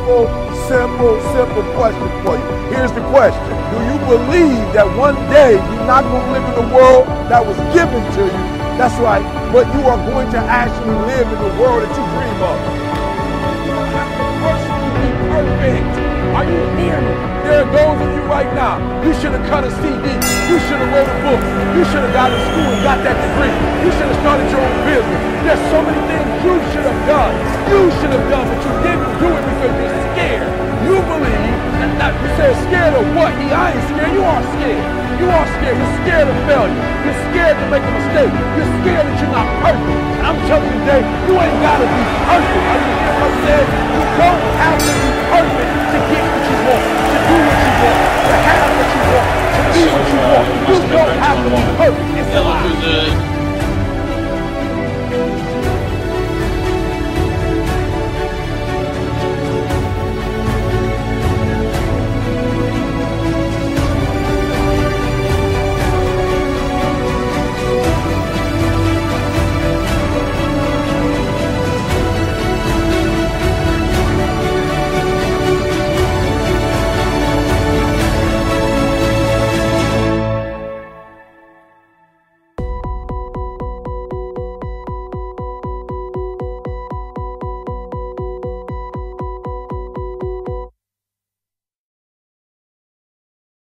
simple, simple, simple question for you. Here's the question. Do you believe that one day you're not going to live in the world that was given to you? That's right. But you are going to actually live in the world that you dream of. You don't have to be perfect. Are you hearing me? There are those of you right now, you should have cut a CD. You should have wrote a book. You should have got to school and got that degree. You should have started your own business. There's so many things you should have done. You should have done, but you didn't do it because you're He, I ain't scared. You are scared. You are scared. You're scared of failure. You're scared to make a mistake. You're scared that you're not perfect. And I'm telling you today, you ain't got to be perfect.